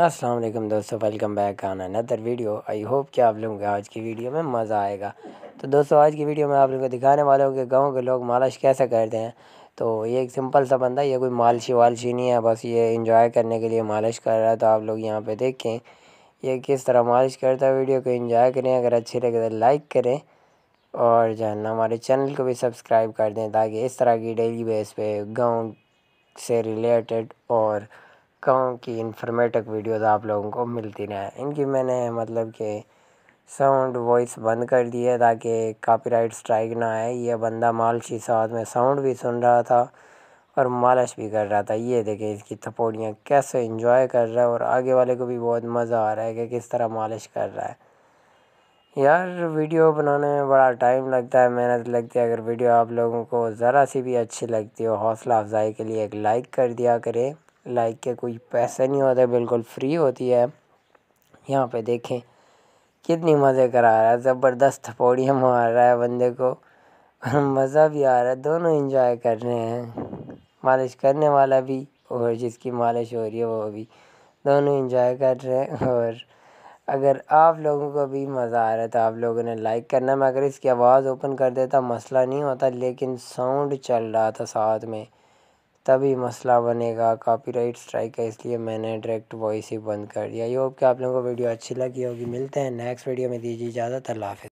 अस्सलाम वालेकुम दोस्तों welcome back on another video I hope कि आप लोगों को आज की वीडियो में मज़ा आएगा। तो दोस्तों, आज की वीडियो में आप लोगों को दिखाने वाले हूँ कि गाँव के लोग मालिश कैसे करते हैं। तो ये एक सिंपल सा बंदा, ये कोई मालशी वालशी नहीं है, बस ये इंजॉय करने के लिए मालिश कर रहा है। तो आप लोग यहाँ पर देखें, ये किस तरह मालिश करता है वीडियो को इंजॉय करें, अगर अच्छी लगे तो लाइक करें। और जो है ना, हमारे चैनल को भी सब्सक्राइब कर दें, ताकि इस तरह की डेली बेस पे गाँव से रिलेटेड और गाँव की इन्फॉर्मेटिव वीडियोस आप लोगों को मिलती रहे। इनकी मैंने मतलब कि साउंड वॉइस बंद कर दी है ताकि कॉपीराइट स्ट्राइक ना आए। ये बंदा मालशी साथ में साउंड भी सुन रहा था और मालिश भी कर रहा था। ये देखें इसकी थपोड़ियाँ कैसे इंजॉय कर रहा है और आगे वाले को भी बहुत मज़ा आ रहा है कि किस तरह मालिश कर रहा है। यार वीडियो बनाने में बड़ा टाइम लगता है, मेहनत लगती है। अगर वीडियो आप लोगों को ज़रा सी भी अच्छी लगती हो, हौसला अफजाई के लिए एक लाइक कर दिया करें। लाइक के कोई पैसे नहीं होते, बिल्कुल फ्री होती है। यहाँ पे देखें, कितनी मज़े करा रहा है, ज़बरदस्त थपोड़ियाँ मार रहा है बंदे को। मज़ा भी आ रहा है, दोनों इंजॉय कर रहे हैं। मालिश करने वाला भी, और जिसकी मालिश हो रही है वो भी। दोनों इंजॉय कर रहे हैं, और अगर आप लोगों को भी मज़ा आ रहा है तो आप लोगों ने लाइक करना। मैं अगर इसकी आवाज़ ओपन कर देता, मसला नहीं होता, लेकिन साउंड चल रहा था साथ में। तभी मसला बनेगा कॉपीराइट स्ट्राइक है, इसलिए मैंने डायरेक्ट वॉइस ही बंद कर दिया। ये होप कि आप लोगों को वीडियो अच्छी लगी होगी। मिलते हैं नेक्स्ट वीडियो में। दीजिए इजाज़त। अल्लाह हाफ़िज़।